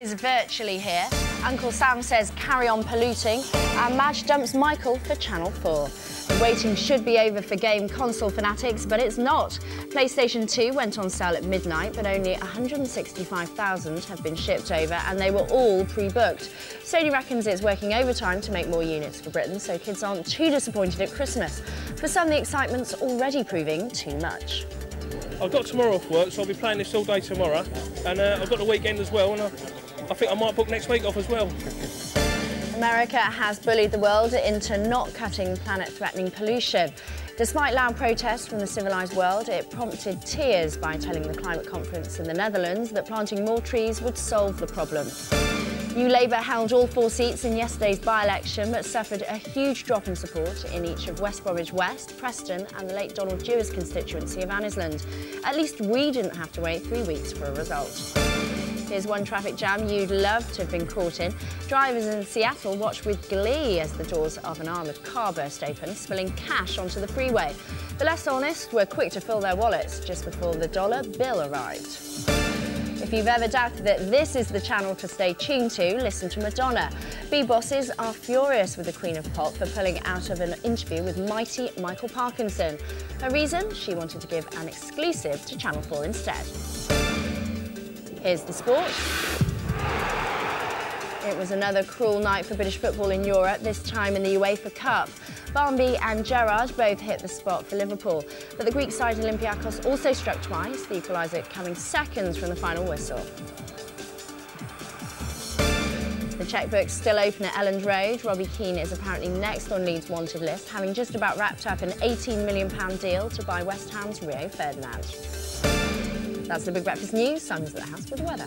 is virtually here. Uncle Sam says carry on polluting and Madge dumps Michael for Channel 4. The waiting should be over for game console fanatics, but it's not. PlayStation 2 went on sale at midnight, but only 165,000 have been shipped over and they were all pre-booked. Sony reckons it's working overtime to make more units for Britain, so kids aren't too disappointed at Christmas. For some, the excitement's already proving too much. I've got tomorrow off work, so I'll be playing this all day tomorrow. And uh, I've got the weekend as well, and I, I think I might book next week off as well. America has bullied the world into not cutting planet-threatening pollution. Despite loud protests from the civilised world, it prompted tears by telling the climate conference in the Netherlands that planting more trees would solve the problem. New Labour held all four seats in yesterday's by-election but suffered a huge drop in support in each of West Bromwich West, Preston and the late Donald Dewar's constituency of Anniesland. At least we didn't have to wait three weeks for a result. Here's one traffic jam you'd love to have been caught in. Drivers in Seattle watched with glee as the doors of an armoured car burst open, spilling cash onto the freeway. The less honest were quick to fill their wallets just before the dollar bill arrived. If you've ever doubted that this is the channel to stay tuned to, listen to Madonna. B-bosses are furious with the Queen of Pop for pulling out of an interview with mighty Michael Parkinson. Her reason? She wanted to give an exclusive to Channel 4 instead. Here's the sport. It was another cruel night for British football in Europe, this time in the UEFA Cup. Barmby and Gerrard both hit the spot for Liverpool, but the Greek side Olympiacos also struck twice, the equaliser coming seconds from the final whistle. The checkbook's still open at Elland Road. Robbie Keane is apparently next on Leeds' wanted list, having just about wrapped up an £18 million deal to buy West Ham's Rio Ferdinand. That's the Big Breakfast News. I'm at the house with the weather.